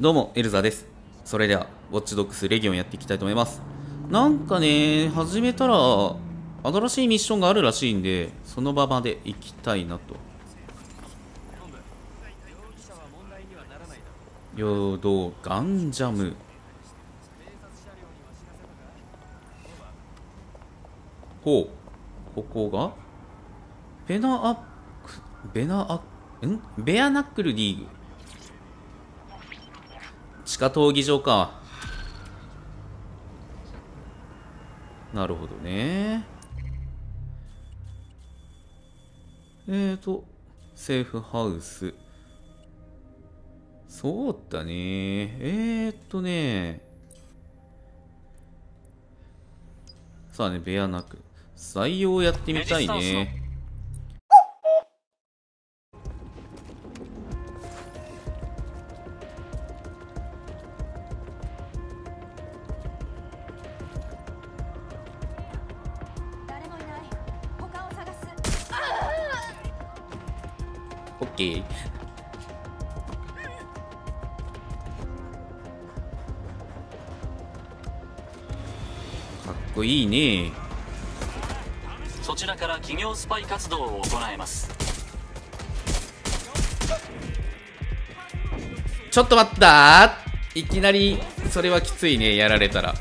どうも、エルザです。それでは、ウォッチドッグスレギオンやっていきたいと思います。なんかね、始めたら、新しいミッションがあるらしいんで、その場まで行きたいなと。陽動ガンジャム。ほう。ここが？ベナアック、ベナアック？ん？ベアナックルリーグ。地下闘技場か。なるほどね。えーと、セーフハウス。そうだね。えーっとね。さあね、ベアナックル。採用やってみたいね。オッケー。かっこいいね。そちらから企業スパイ活動を行えますちょっと待ったいきなり、それはきついね、やられたら。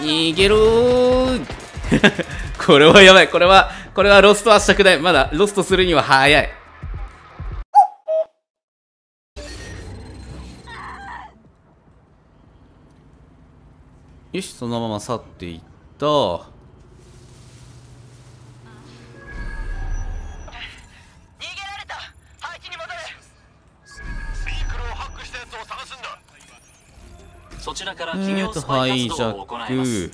逃げろー これはやばい。これは、これはロストはしたくない。まだロストするには早い。よし、そのまま去っていった。そちらからえ企業スパハイ活動を行えます。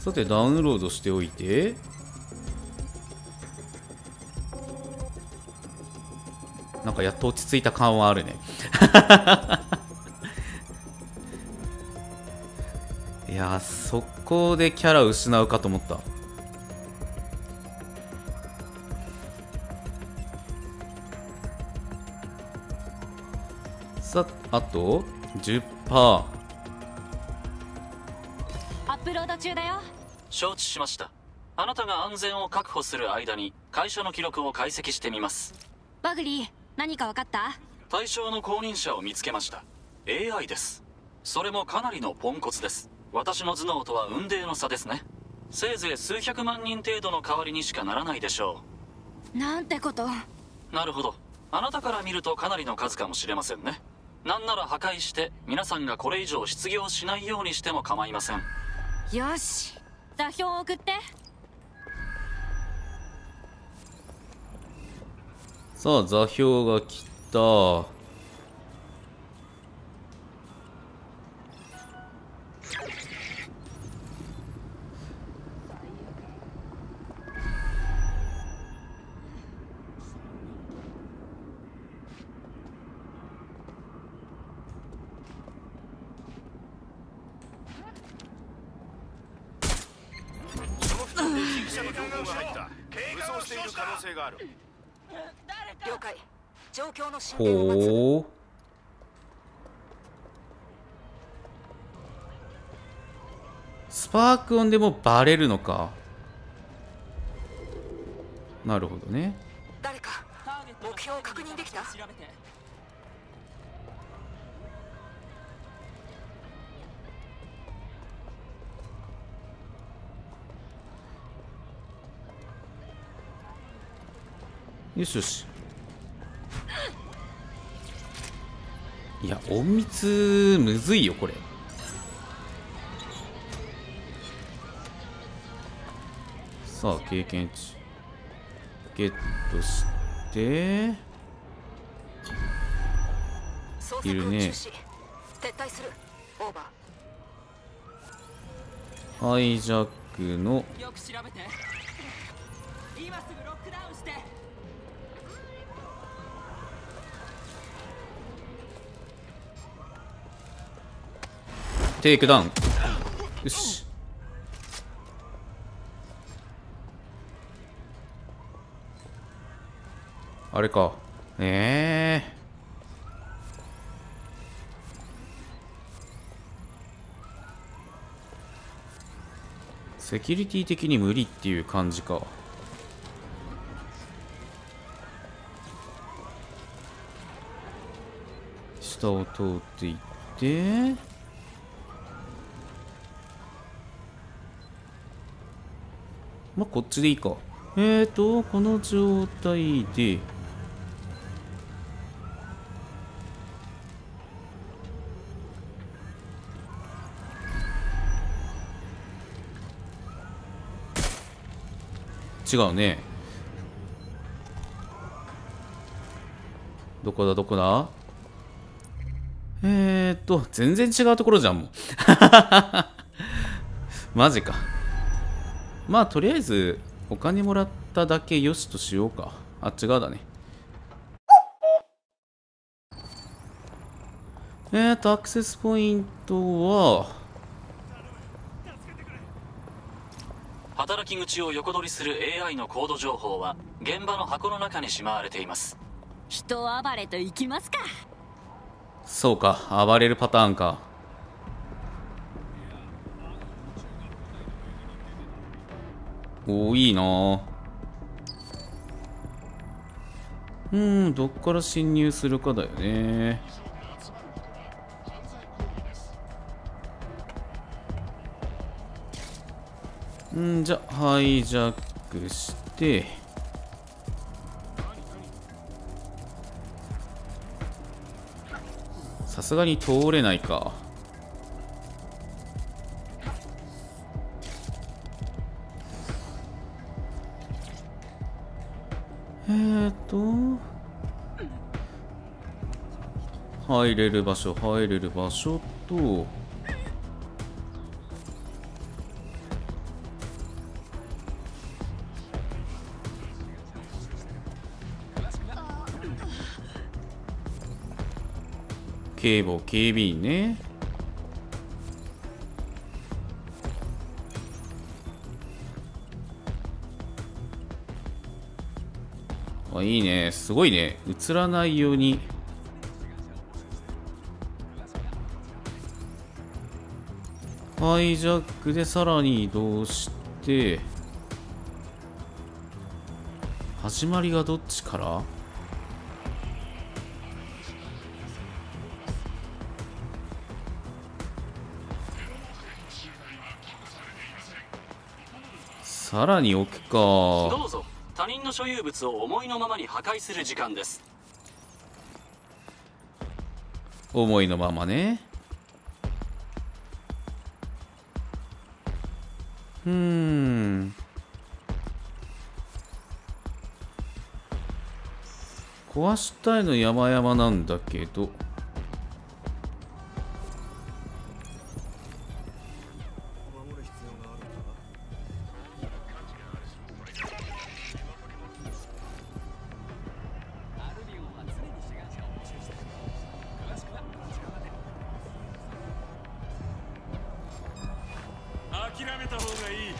さて、ダウンロードしておいて。なんかやっと落ち着いた感はあるね。いやー、速攻でキャラ失うかと思った。あと10%アップロード中だよ。承知しました。あなたが安全を確保する間に会社の記録を解析してみます。バグリー何か分かった？対象の後任者を見つけました。AI です。それもかなりのポンコツです。私の頭脳とは雲泥の差ですね。せいぜい数百万人程度の代わりにしかならないでしょなんてこと。うなるほど。あなたから見るとかなりの数かもしれませんねなんなら破壊して皆さんがこれ以上失業しないようにしても構いません。よし座標を送って。さあ座標が来た進展を待つほう。スパーク音でもバレるのか。なるほどね。誰か目標を確認できた？よしよしいや隠密むずいよこれ。さあ経験値。ゲットして。いるね。ハイジャックの。今すぐロックダウンしてテイクダウン。よし。あれか。ええセキュリティ的に無理っていう感じか。下を通っていって。まあこっちでいいか。えーとこの状態で。違うね。どこだどこだ？えーっと全然違うところじゃんもう。マジかまあとりあえずお金もらっただけよしとしようか。あ違うだね。えーとアクセスポイントは？働き口を横取りする AI のコード情報は現場の箱の中にしまわれています。人暴れと行きますか。そうか暴れるパターンかおーいいな。うんどっから侵入するかだよね。うんじゃハイジャックして。さすがに通れないか。と。入れる場所入れる場所と。警棒警備員ね。あいいね。すごいね。映らないように。ハイジャックでさらに移動して。始まりがどっちから？さらに奥か。どうぞ。他人の所有物を思いのままに破壊する時間です。思いのままね。うん。壊したいの山々なんだけど。諦めた方がいい。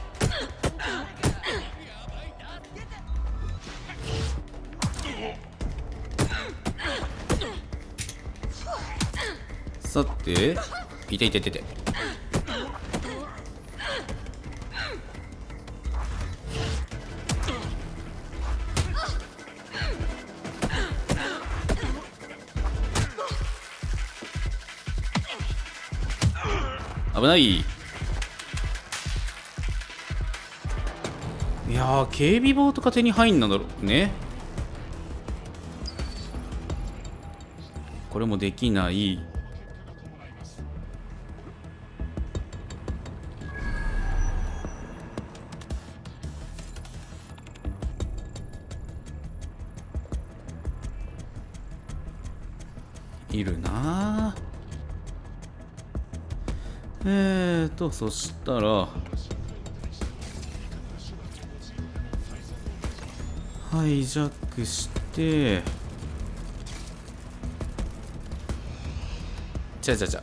さていていていてい。て危ない。いや警備棒とか手に入んなんだろうね。これもできない。いるなえーとそしたらハイジャックして。ちゃちゃちゃ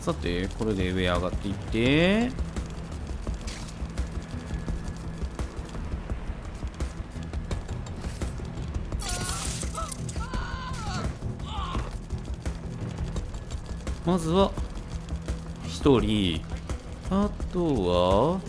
さてこれで上上がっていって。まずは1人。あとは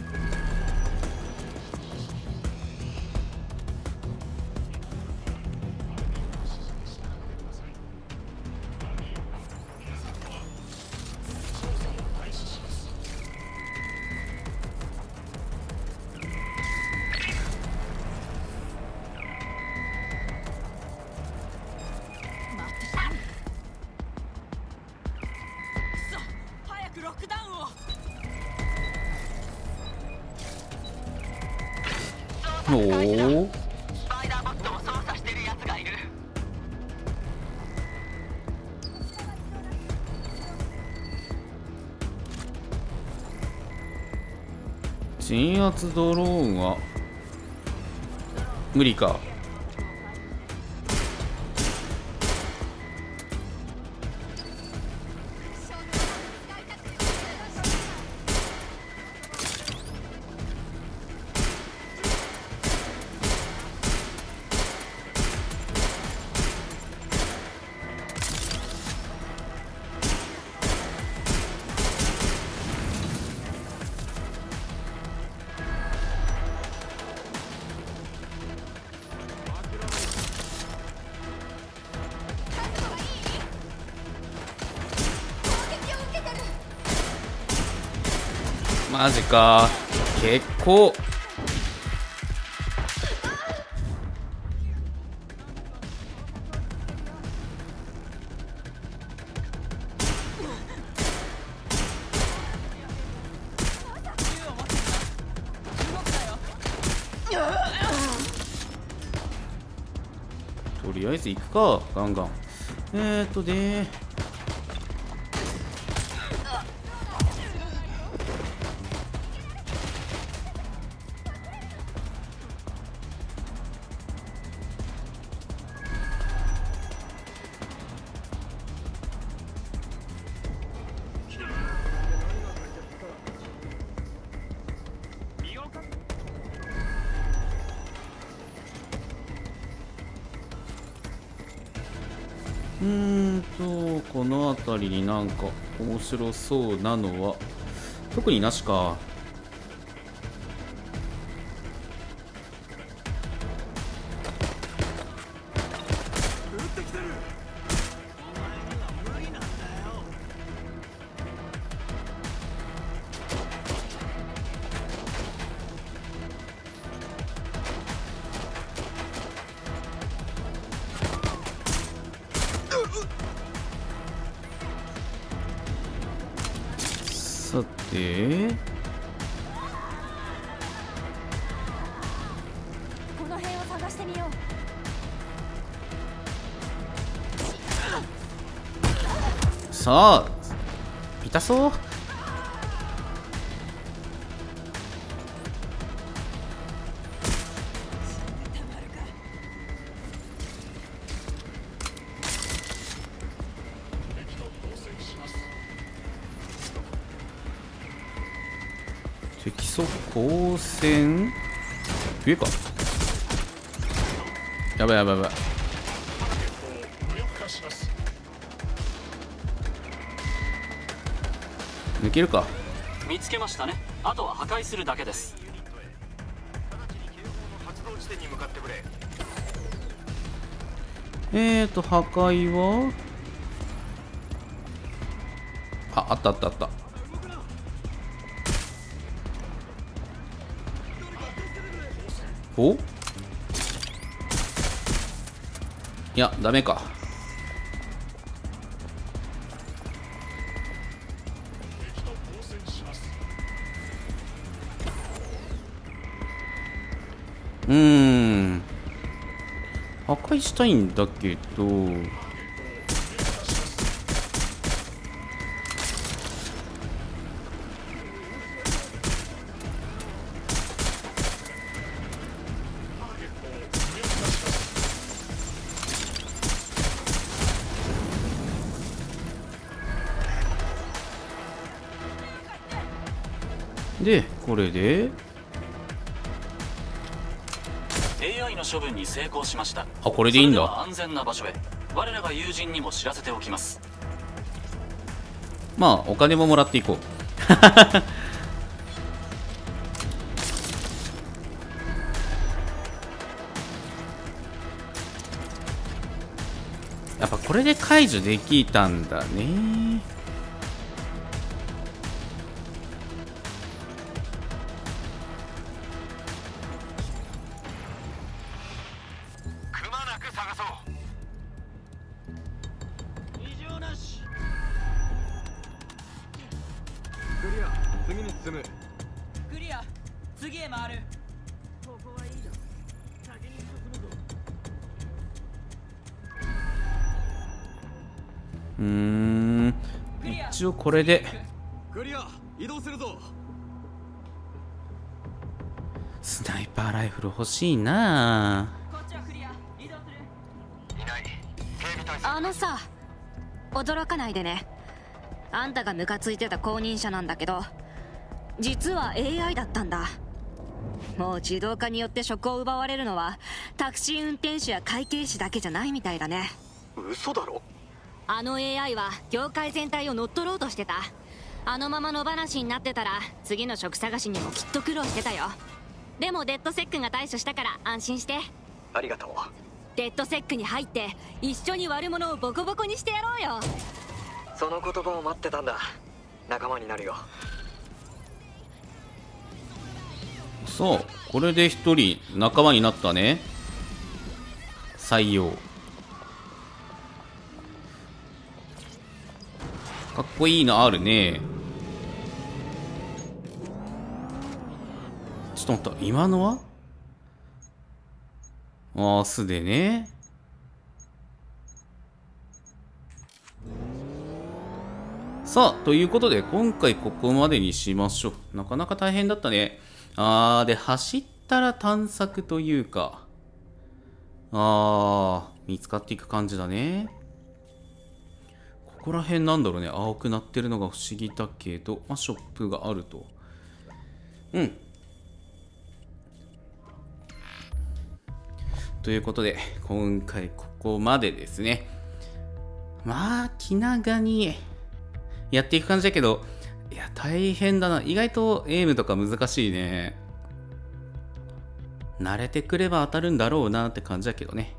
鎮圧ドローンは無理か。マジか。結構。とりあえず行くかガンガン。えーとでりになんか面白そうなのは特になしか。辺を探してみよう。さあ痛そう。敵速光線？上か。やばいやばいやばい。抜けるか。見つけましたね。あとは破壊するだけです。えーと破壊は？ああったあったあった。おいやダメか。うーん。破壊したいんだけど。れで？AI の処分に成功しました。あこれでいいんだ。安全な場所へ。我らが友人にも知らせておきます。まあお金ももらっていこう。やっぱこれで解除できたんだねクリア。次へ回る。うーん。一応これで。クリア。移動するぞ。スナイパーライフル欲しいな。こっちはクリア。移動する。いない。警備体制あのさ驚かないでね。あんたがムカついてた後任者なんだけど実は AI だったんだ。もう自動化によって職を奪われるのはタクシー運転手や会計士だけじゃないみたいだね。嘘だろ？あの AI は業界全体を乗っ取ろうとしてた。あのまま野放しになってたら次の職探しにもきっと苦労してたよ。でもデッドセックが対処したから安心して。ありがとう。デッドセックに入って一緒に悪者をボコボコにしてやろうよ。その言葉を待ってたんだ。仲間になるよそう。これで一人仲間になったね。採用。かっこいいのあるね。ちょっと待った。今のは？ああすでね。さあということで今回ここまでにしましょう。なかなか大変だったね。あーで走ったら探索というか。あー見つかっていく感じだね。ここら辺なんだろうね。青くなってるのが不思議だけど、まあ、ショップがあると。うん。ということで今回ここまでですね。まあ気長にやっていく感じだけど大変だな。意外とエイムとか難しいね。慣れてくれば当たるんだろうなって感じだけどね。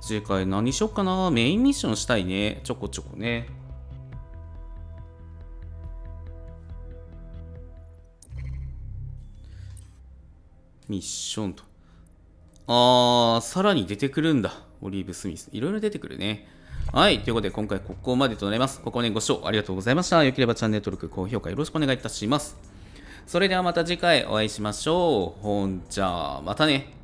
次回何しよっかな。メインミッションしたいね。ちょこちょこね。ミッションと。あー、さらに出てくるんだ。オリーブ・スミス。いろいろ出てくるね。はい。ということで、今回ここまでとなります。ここまでご視聴ありがとうございました。よければチャンネル登録、高評価よろしくお願いいたします。それではまた次回お会いしましょう。ほんじゃあ、またね。